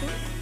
嗯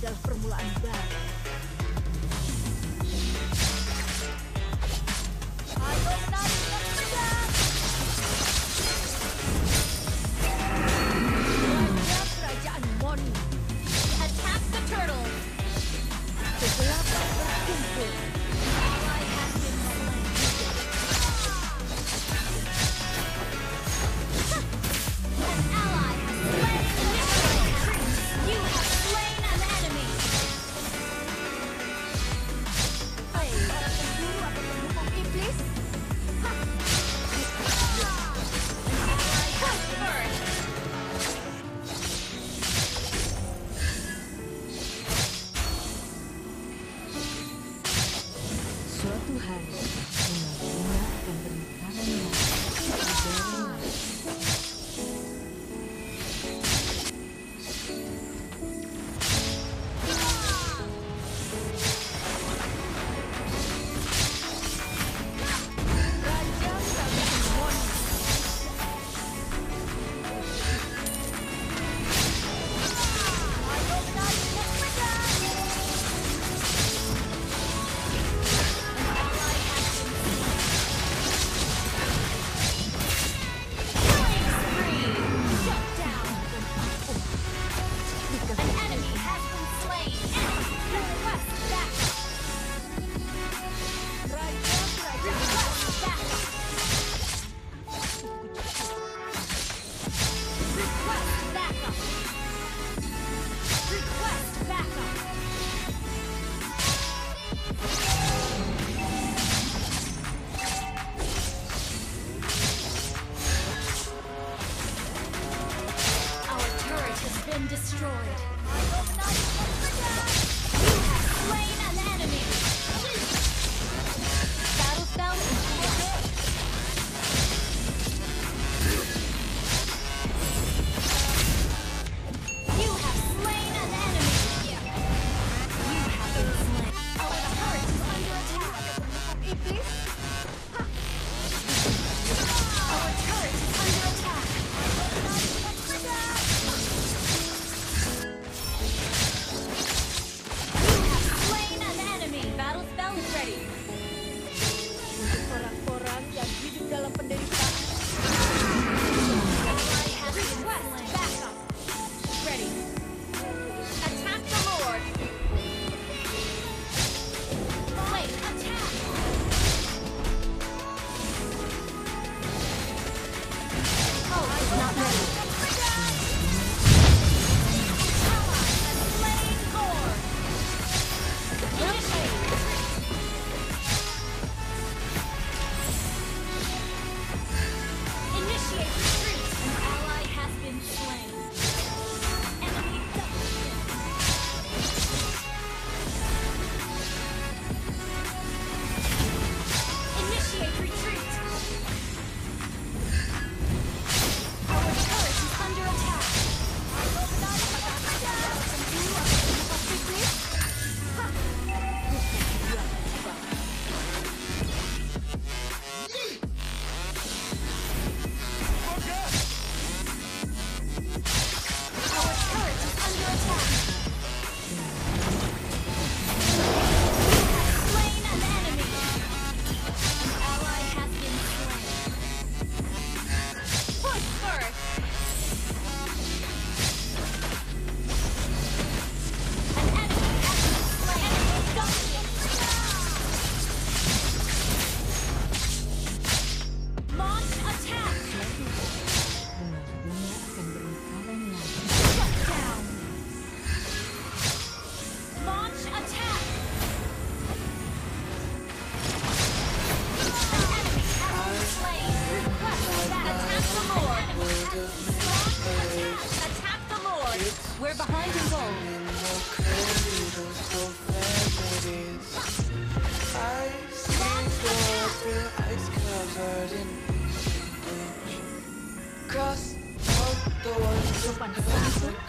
adalah permulaan baru.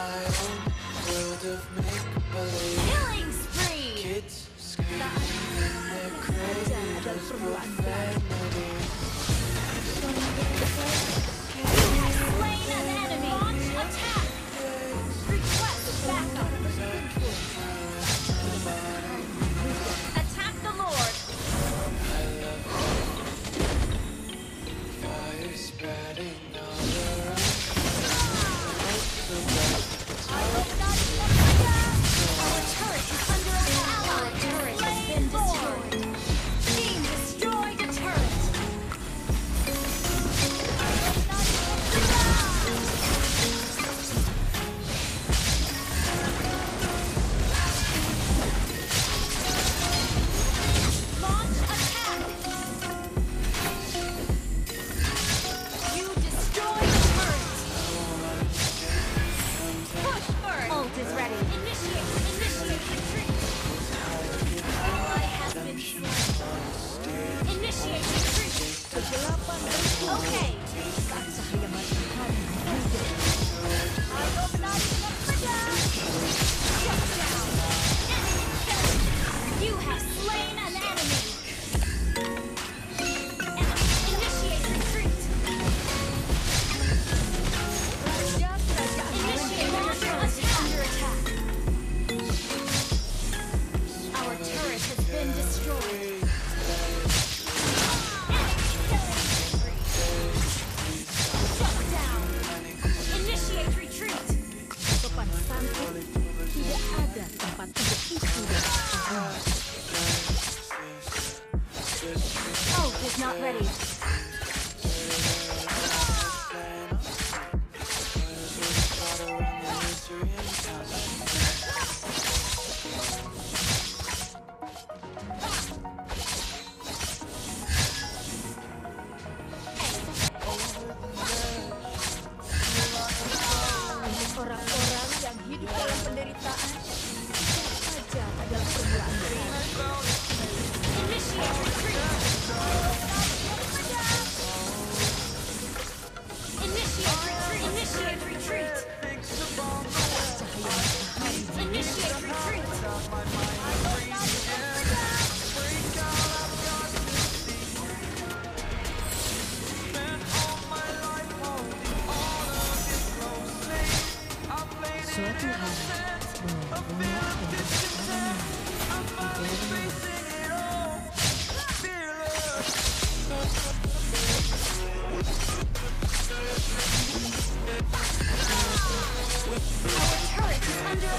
my own world of make-believe Killing spree! Kids screaming in their cradles Slain an enemy!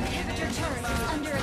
Your inhibitor turret is under